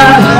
Yeah.